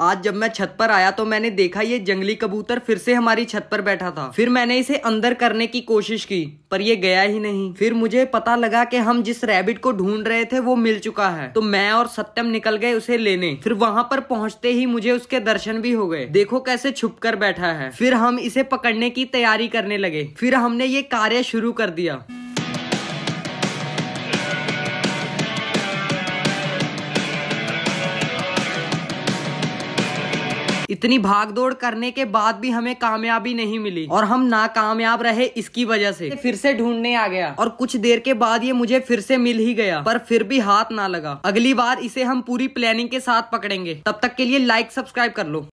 आज जब मैं छत पर आया तो मैंने देखा ये जंगली कबूतर फिर से हमारी छत पर बैठा था। फिर मैंने इसे अंदर करने की कोशिश की, पर ये गया ही नहीं। फिर मुझे पता लगा कि हम जिस रैबिट को ढूंढ रहे थे वो मिल चुका है। तो मैं और सत्यम निकल गए उसे लेने। फिर वहाँ पर पहुँचते ही मुझे उसके दर्शन भी हो गए। देखो कैसे छुप कर बैठा है। फिर हम इसे पकड़ने की तैयारी करने लगे। फिर हमने ये कार्य शुरू कर दिया। इतनी भाग दौड़ करने के बाद भी हमें कामयाबी नहीं मिली और हम नाकामयाब रहे इसकी वजह से। फिर से ढूँढने आ गया। और कुछ देर के बाद ये मुझे फिर से मिल ही गया, पर फिर भी हाथ ना लगा। अगली बार इसे हम पूरी प्लानिंग के साथ पकड़ेंगे। तब तक के लिए लाइक सब्सक्राइब कर लो।